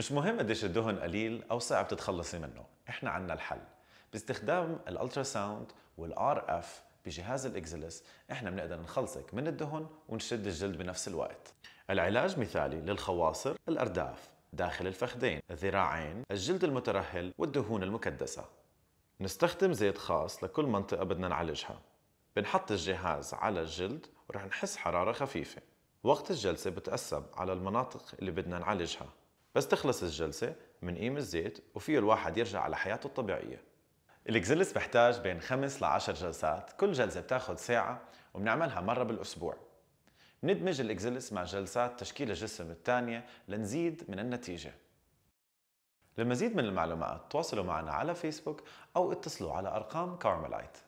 مش مهم قديش الدهن قليل أو صعب تتخلصي منه. إحنا عنا الحل. باستخدام ال ultrasound وال RF بجهاز ال Exilis إحنا بنقدر نخلصك من الدهن ونشد الجلد بنفس الوقت. العلاج مثالي للخواصر الأرداف داخل الفخذين الذراعين الجلد المترهل والدهون المكدسة. نستخدم زيت خاص لكل منطقة بدنا نعالجها. بنحط الجهاز على الجلد ورح نحس حرارة خفيفة. وقت الجلسة بتنحسب على المناطق اللي بدنا نعالجها. بس تخلص الجلسة منقيم الزيت وفيه الواحد يرجع على حياته الطبيعية. ال Exilis بحتاج بين خمس لعشر جلسات. كل جلسة بتاخد ساعة وبنعملها مرة بالأسبوع. ندمج ال Exilis مع جلسات تشكيل الجسم الثانية لنزيد من النتيجة. للمزيد من المعلومات تواصلوا معنا على فيسبوك أو اتصلوا على أرقام كارملايت.